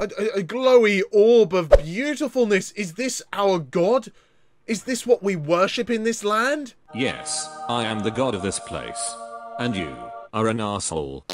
A, a, a glowy orb of beautifulness. Is this our god? Is this what we worship in this land? Yes, I am the god of this place. And you are an asshole.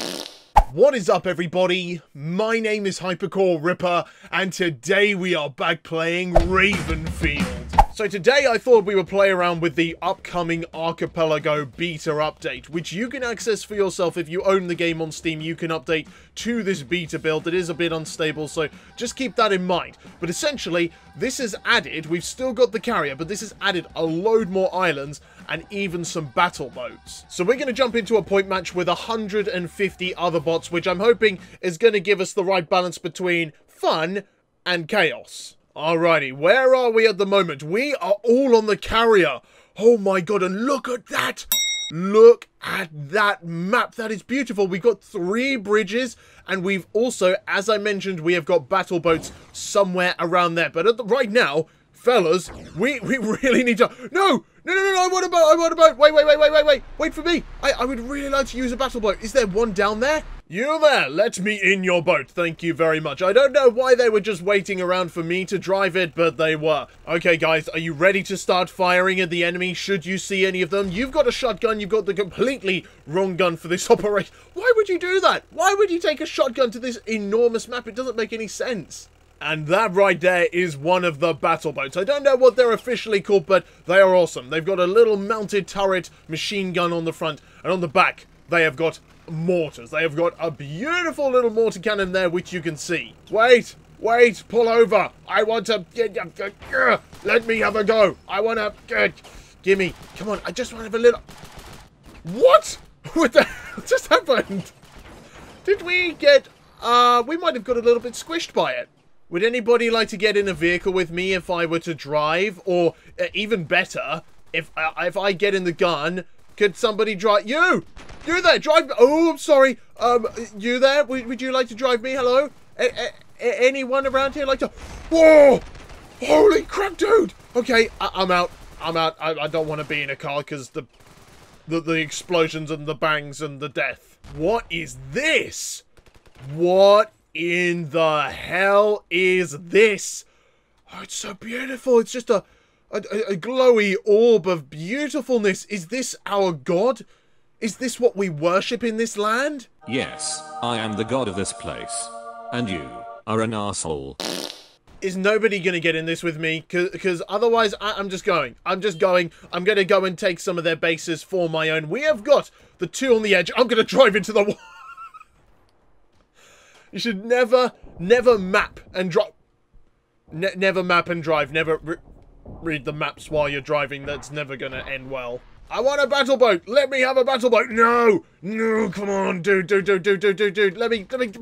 What is up, everybody? My name is Hypercore Ripper, and today we are back playing Ravenfield. So today I thought we would play around with the upcoming Archipelago beta update, which you can access for yourself if you own the game on Steam. You can update to this beta build. It is a bit unstable, so just keep that in mind. But essentially, this has added, we've still got the carrier, but this has added a load more islands and even some battle boats. So we're going to jump into a point match with 150 other bots, which I'm hoping is going to give us the right balance between fun and chaos. Alrighty, where are we at the moment? We are all on the carrier. Oh my god, and look at that! Look at that map. That is beautiful. We've got three bridges, and we've also, as I mentioned, we have got battle boats somewhere around there. But the, right now, fellas, we, we really need to... No! No, no, no, no, I want a boat, I want a boat! Wait, wait, wait, wait, wait, wait! Wait for me! I, I would really like to use a battle boat. Is there one down there? You there, let me in your boat, thank you very much. I don't know why they were just waiting around for me to drive it, but they were. Okay, guys, are you ready to start firing at the enemy should you see any of them? You've got a shotgun, you've got the completely wrong gun for this operation. Why would you do that? Why would you take a shotgun to this enormous map? It doesn't make any sense. And that right there is one of the battle boats. I don't know what they're officially called, but they are awesome. They've got a little mounted turret machine gun on the front, and on the back, they have got mortars. They have got a beautiful little mortar cannon there, which you can see. Wait, wait, pull over. I want to... Let me have a go. I want to... Gimme. Come on, I just want to have a little... What? What the hell just happened? Did we get... Uh, we might have got a little bit squished by it. Would anybody like to get in a vehicle with me if I were to drive? Or, uh, even better, if, uh, if I get in the gun, could somebody drive... You! You there! Drive... Oh, I'm sorry. Um, you there? Would, would you like to drive me? Hello? A anyone around here like to... Whoa! Holy crap, dude! Okay, I am out. I'm out. I, I don't want to be in a car because the, the, the explosions and the bangs and the death. What is this? What in the hell is this? Oh, it's so beautiful. It's just a, a, a glowy orb of beautifulness. Is this our god? Is this what we worship in this land? Yes, I am the god of this place. And you are an asshole. Is nobody going to get in this with me? Because otherwise, I I'm just going. I'm just going. I'm going to go and take some of their bases for my own. We have got the two on the edge. I'm going to drive into the wall. You should never, never map and drop. Ne never map and drive. Never read the maps while you're driving. That's never going to end well. I want a battle boat. Let me have a battle boat. No, no, come on, dude, dude, dude, dude, dude, dude, dude. Let me, let me,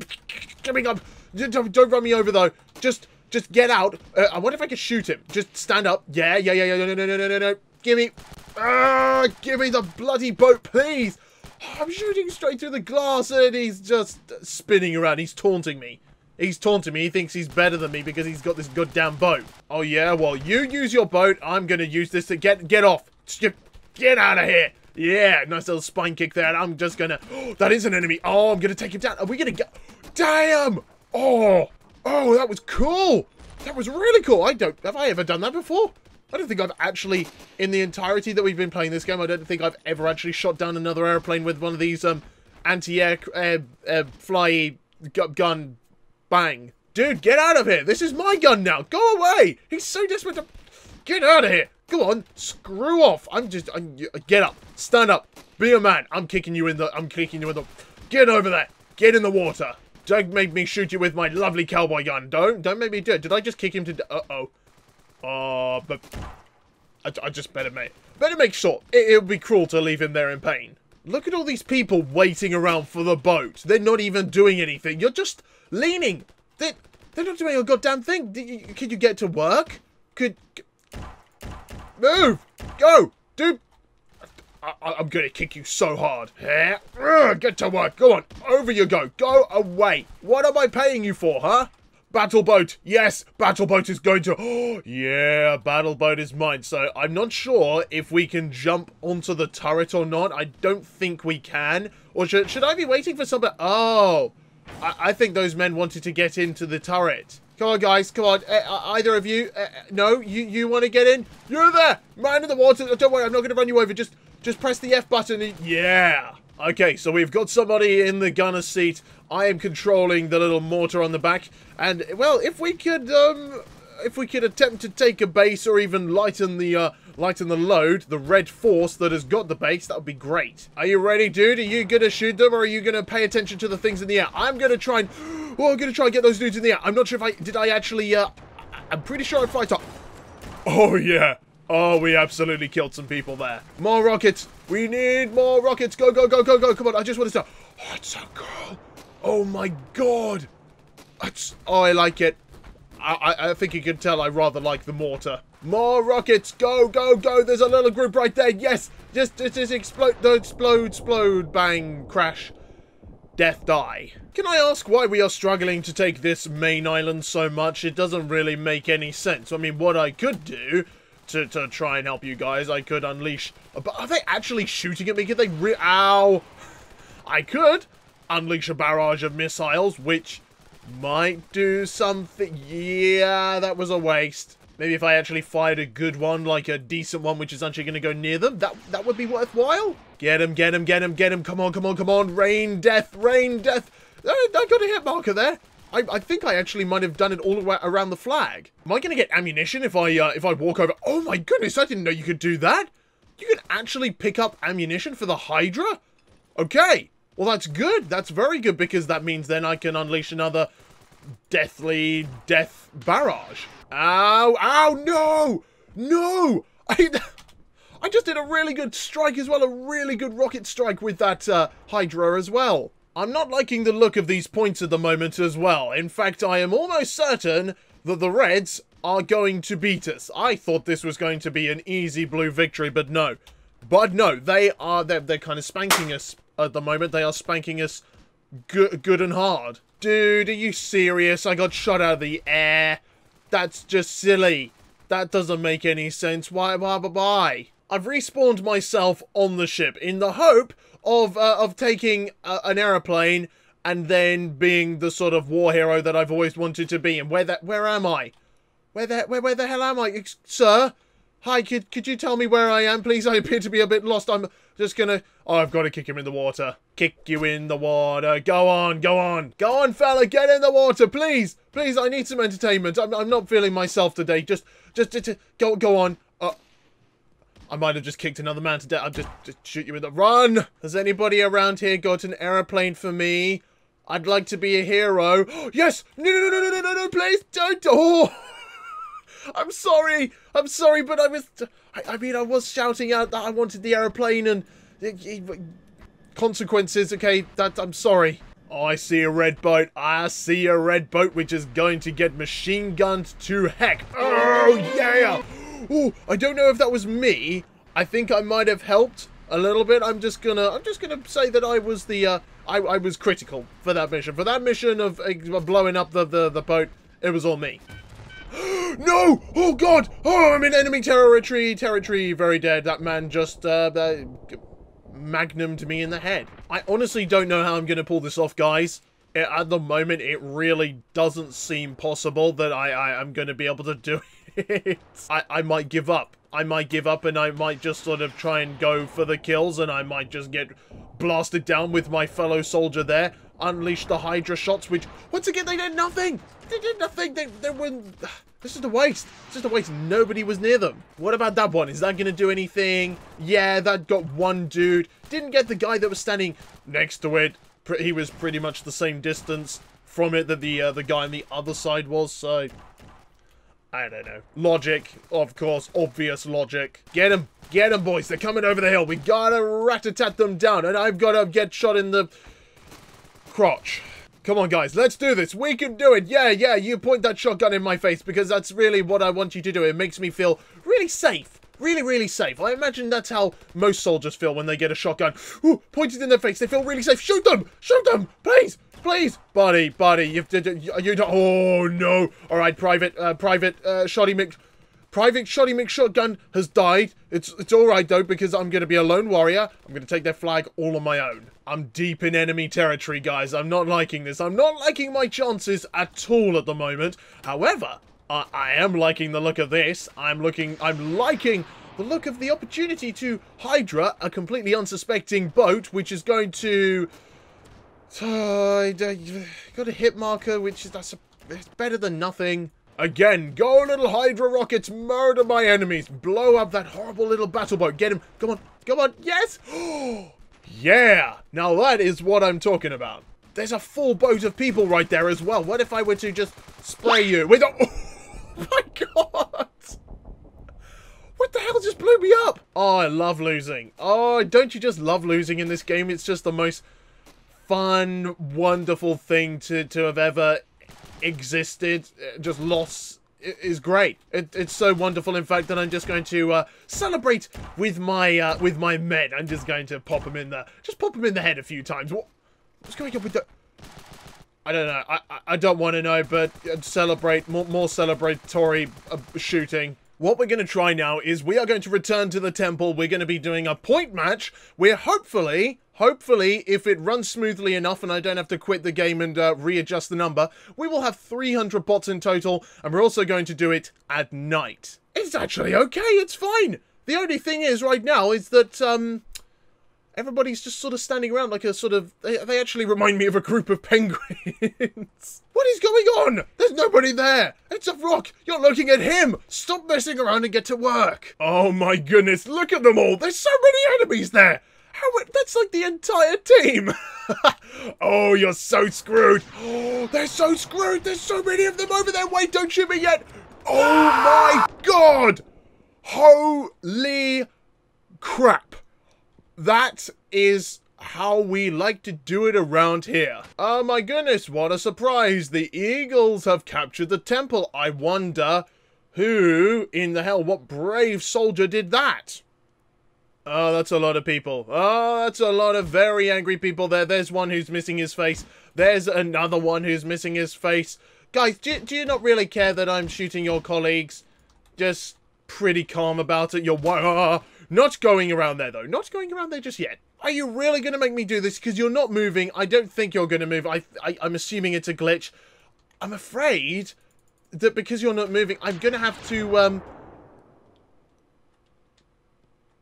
get me up. Don't, don't run me over though. Just, just get out. Uh, I wonder if I could shoot him. Just stand up. Yeah, yeah, yeah, yeah. No, no, no, no, no, no. Give me, ah, give me the bloody boat, please. I'm shooting straight through the glass and he's just spinning around. He's taunting me. He's taunting me. He thinks he's better than me because he's got this goddamn boat. Oh, yeah? Well, you use your boat. I'm going to use this to get get off. Get out of here. Yeah, nice little spine kick there. I'm just going to... That is an enemy. Oh, I'm going to take him down. Are we going to get... Damn! Oh! Oh, that was cool! That was really cool. I don't... Have I ever done that before? I don't think I've actually, in the entirety that we've been playing this game, I don't think I've ever actually shot down another airplane with one of these um, anti-air uh, uh, fly gun bang. Dude, get out of here! This is my gun now! Go away! He's so desperate to... Get out of here! Go on, screw off! I'm just... I'm, get up. Stand up. Be a man. I'm kicking you in the... I'm kicking you in the... Get over there! Get in the water! Don't make me shoot you with my lovely cowboy gun. Don't. Don't make me do it. Did I just kick him to... Uh-oh. Oh, but I, I, just better make better make sure. It, it would be cruel to leave him there in pain. Look at all these people waiting around for the boat. They're not even doing anything. You're just leaning. They're, they're not doing a goddamn thing. Could you get to work? Could... Move! Go! Do... I, am gonna kick you so hard. Yeah. Get to work. Go on. Over you go. Go away. What am I paying you for, huh? Battle boat. Yes, battle boat is going to. Oh, yeah, battle boat is mine. So I'm not sure if we can jump onto the turret or not. I don't think we can. Or should, should I be waiting for somebody? Oh, I, I think those men wanted to get into the turret. Come on, guys. Come on. Uh, either of you. Uh, no, you you want to get in? You're there. Man in the water. Don't worry. I'm not going to run you over. Just just press the F button. Yeah. Okay, so we've got somebody in the gunner's seat. I am controlling the little mortar on the back. And, well, if we could, um, if we could attempt to take a base or even lighten the, uh, lighten the load, the red force that has got the base, that would be great. Are you ready, dude? Are you gonna shoot them or are you gonna pay attention to the things in the air? I'm gonna try and, oh, I'm gonna try and get those dudes in the air. I'm not sure if I, did I actually, uh, I'm pretty sure I fired top. Oh, yeah. Oh, we absolutely killed some people there. More rockets. We need more rockets. Go, go, go, go, go. Come on, I just want to start. Oh, it's so cool. Oh, my God. It's, oh, I like it. I, I, think you can tell I rather like the mortar. More rockets. Go, go, go. There's a little group right there. Yes. Just, just, just explode, explode, explode, bang, crash. Death die. Can I ask why we are struggling to take this main island so much? It doesn't really make any sense. I mean, what I could do to, to try and help you guys. I could unleash... But are they actually shooting at me? Could they re... Ow! I could unleash a barrage of missiles, which might do something... Yeah, that was a waste. Maybe if I actually fired a good one, like a decent one, which is actually going to go near them, that that would be worthwhile. Get him, get him, get him, get him. Come on, come on, come on. Rain death, rain death. I got a hit marker there. I, I think I actually might have done it all the way around the flag. Am I going to get ammunition if I uh, if I walk over? Oh my goodness, I didn't know you could do that. You can actually pick up ammunition for the Hydra? Okay. Well, that's good. That's very good because that means then I can unleash another deathly death barrage. Ow, ow, no! No! I, I just did a really good strike as well, a really good rocket strike with that uh, Hydra as well. I'm not liking the look of these points at the moment as well. In fact, I am almost certain that the Reds are going to beat us. I thought this was going to be an easy blue victory, but no. But no, they are, they're, they're kind of spanking us at the moment. They are spanking us good, good and hard. Dude, are you serious? I got shot out of the air. That's just silly. That doesn't make any sense. Why, why, why? I've respawned myself on the ship in the hope of uh, of taking a, an aeroplane and then being the sort of war hero that I've always wanted to be. And where that where am I? Where the where where the hell am I, sir? Hi, could could you tell me where I am, please? I appear to be a bit lost. I'm just gonna. Oh, I've got to kick him in the water. Kick you in the water. Go on, go on, go on, fella. Get in the water, please, please. I need some entertainment. I'm I'm not feeling myself today. Just just, just go go on. Uh, I might have just kicked another man to death. I'll just, just shoot you with a run. Has anybody around here got an aeroplane for me? I'd like to be a hero. yes! No, no, no, no, no, no, no, please don't. Oh! I'm sorry. I'm sorry, but I was... I, I, mean, I was shouting out that I wanted the aeroplane and... consequences, okay? That I'm sorry. I see a red boat. I see a red boat which is going to get machine gunned to heck. Oh, yeah! Oh, I don't know if that was me. I think I might have helped a little bit. I'm just gonna, I'm just gonna say that I was the, uh, I, I was critical for that mission. For that mission of uh, blowing up the, the, the boat, it was all me. No! Oh god! Oh, I'm in enemy territory, territory, very dead. That man just, uh, uh magnumed me in the head. I honestly don't know how I'm gonna pull this off, guys. It, at the moment, it really doesn't seem possible that I, I am gonna be able to do it. I, I might give up. I might give up and I might just sort of try and go for the kills and I might just get blasted down with my fellow soldier there. Unleash the Hydra shots, which, once again, they did nothing. They did nothing. They, they were... This is a waste. It's just a waste. Nobody was near them. What about that one? Is that going to do anything? Yeah, that got one dude. Didn't get the guy that was standing next to it. He was pretty much the same distance from it that the uh, the guy on the other side was, so I don't know. Logic, of course, obvious logic. Get them, get them, boys. They're coming over the hill. We gotta rat-a-tat them down, and I've gotta get shot in the crotch. Come on, guys, let's do this. We can do it. Yeah, yeah, you point that shotgun in my face because that's really what I want you to do. It makes me feel really safe. Really, really safe. I imagine that's how most soldiers feel when they get a shotgun. Ooh, pointed in their face. They feel really safe. Shoot them! Shoot them! Please! please. Buddy, buddy, you've, you, don't, oh no. All right, Private, uh, Private, uh, Shoddy Mc, Private Shoddy McShotgun has died. It's, it's all right though, because I'm going to be a lone warrior. I'm going to take their flag all on my own. I'm deep in enemy territory, guys. I'm not liking this. I'm not liking my chances at all at the moment. However, I, I am liking the look of this. I'm looking, I'm liking the look of the opportunity to Hydra, a completely unsuspecting boat, which is going to... Uh, got a hit marker, which is that's a, it's better than nothing. Again, go little Hydra rockets, murder my enemies, blow up that horrible little battle boat. Get him, come on, come on, yes! yeah, now that is what I'm talking about. There's a full boat of people right there as well. What if I were to just spray you with a... Oh my god! What the hell just blew me up? Oh, I love losing. Oh, don't you just love losing in this game? It's just the most fun, wonderful thing to, to have ever existed. Uh, just loss is great. It, it's so wonderful, in fact, that I'm just going to uh, celebrate with my uh, with my men. I'm just going to pop them in the just pop them in the head a few times. What, what's going on with the? I don't know. I I, I don't want to know, but uh, celebrate more more celebratory uh, shooting. What we're going to try now is we are going to return to the temple. We're going to be doing a point match We're hopefully Hopefully, if it runs smoothly enough and I don't have to quit the game and uh, readjust the number, we will have 300 bots in total, and we're also going to do it at night. It's actually okay, it's fine. The only thing is, right now, is that, um, everybody's just sort of standing around like a sort of... They, they actually remind me of a group of penguins. what is going on? There's nobody there. It's a rock. You're looking at him. Stop messing around and get to work. Oh my goodness, look at them all. There's so many enemies there. How? That's like the entire team. oh, you're so screwed. Oh, they're so screwed. There's so many of them over there. Wait, don't shoot me yet. Oh my god. Holy crap. That is how we like to do it around here. Oh my goodness, what a surprise. The Eagles have captured the temple. I wonder who in the hell, what brave soldier did that? Oh, that's a lot of people. Oh, that's a lot of very angry people there. There's one who's missing his face. There's another one who's missing his face. Guys, do, do you not really care that I'm shooting your colleagues? Just pretty calm about it. You're uh, not going around there, though. Not going around there just yet. Are you really going to make me do this? Because you're not moving. I don't think you're going to move. I, I, I'm assuming it's a glitch. I'm afraid that because you're not moving, I'm going to have to... um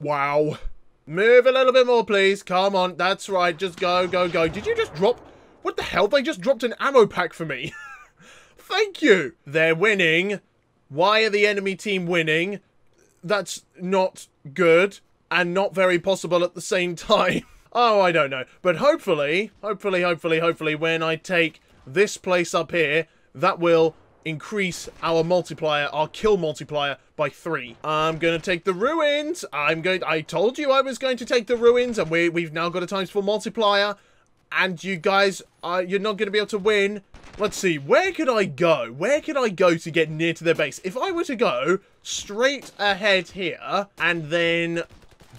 Wow. Move a little bit more, please. Come on. That's right. Just go, go, go. Did you just drop... What the hell? They just dropped an ammo pack for me. Thank you. They're winning. Why are the enemy team winning? That's not good and not very possible at the same time. oh, I don't know. But hopefully, hopefully, hopefully, hopefully, when I take this place up here, that will increase our multiplier, our kill multiplier by three. I'm going to take the ruins. I'm going, I told you I was going to take the ruins and we, we've now got a times four multiplier and you guys, uh, you're not going to be able to win. Let's see, where could I go? Where could I go to get near to their base? If I were to go straight ahead here and then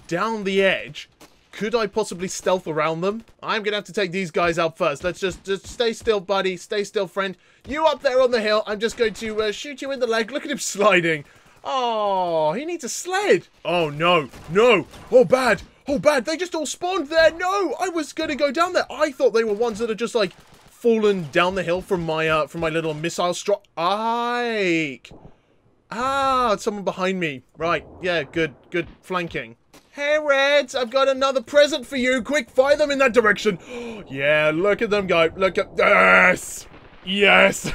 down the edge, could I possibly stealth around them? I'm going to have to take these guys out first. Let's just, just stay still, buddy. Stay still, friend. You up there on the hill. I'm just going to uh, shoot you in the leg. Look at him sliding. Oh, he needs a sled. Oh, no. No. Oh, bad. Oh, bad. They just all spawned there. No, I was going to go down there. I thought they were ones that are just, like, fallen down the hill from my, uh, from my little missile strike. Ike. Ah, someone behind me. Right. Yeah, good. Good flanking. Hey, Reds, I've got another present for you. Quick, fire them in that direction. yeah, look at them go. Look at... Yes! Yes!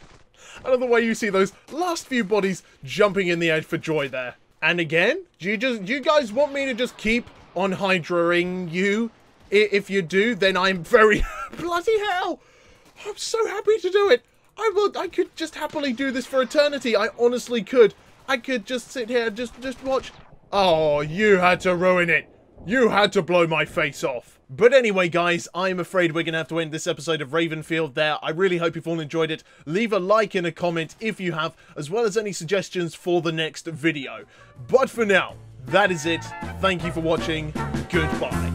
I love the way you see those last few bodies jumping in the air for joy there. And again, do you just do you guys want me to just keep on hydraing you? If you do, then I'm very... Bloody hell! I'm so happy to do it. I will. I could just happily do this for eternity. I honestly could. I could just sit here just, just watch Oh, you had to ruin it. You had to blow my face off. But anyway, guys, I'm afraid we're going to have to end this episode of Ravenfield there. I really hope you've all enjoyed it. Leave a like and a comment if you have, as well as any suggestions for the next video. But for now, that is it. Thank you for watching. Goodbye.